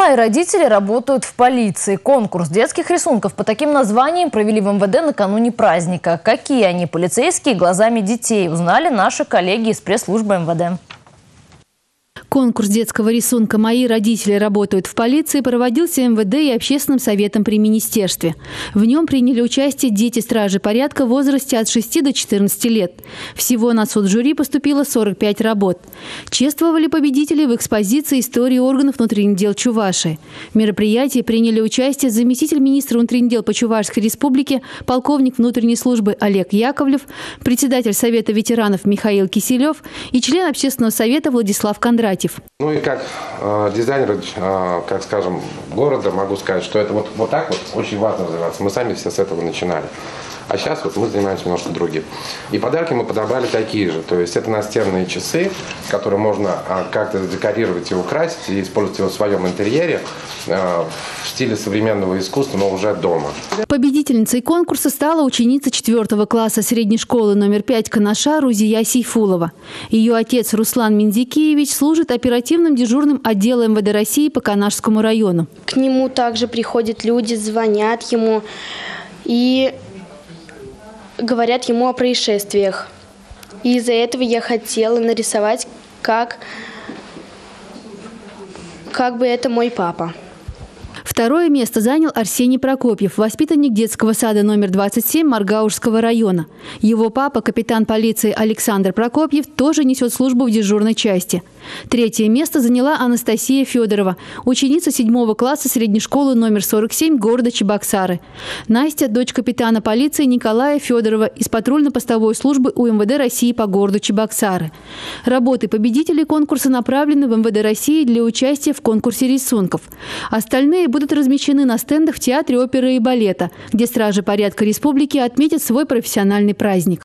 Мои родители работают в полиции. Конкурс детских рисунков по таким названиям провели в МВД накануне праздника. Какие они полицейские глазами детей, узнали наши коллеги из пресс-службы МВД. Конкурс детского рисунка «Мои родители работают в полиции» проводился МВД и Общественным советом при Министерстве. В нем приняли участие дети стражи порядка в возрасте от 6 до 14 лет. Всего на суд жюри поступило 45 работ. Чествовали победителей в экспозиции истории органов внутренних дел Чуваши. В мероприятии приняли участие заместитель министра внутренних дел по Чувашской республике, полковник внутренней службы Олег Яковлев, председатель Совета ветеранов Михаил Киселев и член Общественного совета Владислав Кондратьев. Игнатьев. Ну и как э, дизайнер, э, как скажем, города могу сказать, что это вот, вот так вот очень важно развиваться. Мы сами все с этого начинали. А сейчас вот мы занимаемся немножко другим. И подарки мы подобрали такие же. То есть это настенные часы, которые можно а, как-то декорировать и украсить, и использовать его в своем интерьере а, в стиле современного искусства, но уже дома. Победительницей конкурса стала ученица 4 класса средней школы номер 5 Канаша Рузия Сейфулова. Ее отец Руслан Минзикиевич служит оперативным дежурным отдела МВД России по Канашскому району. К нему также приходят люди, звонят ему. И говорят ему о происшествиях. И из-за этого я хотела нарисовать, как, как бы это мой папа. Второе место занял Арсений Прокопьев, воспитанник детского сада номер 27 Маргаушского района. Его папа, капитан полиции Александр Прокопьев, тоже несет службу в дежурной части. Третье место заняла Анастасия Федорова, ученица 7 класса средней школы номер 47 города Чебоксары. Настя – дочь капитана полиции Николая Федорова из патрульно-постовой службы УМВД России по городу Чебоксары. Работы победителей конкурса направлены в МВД России для участия в конкурсе рисунков. Остальные будут размещены на стендах в Театре оперы и балета, где стражи порядка республики отметят свой профессиональный праздник.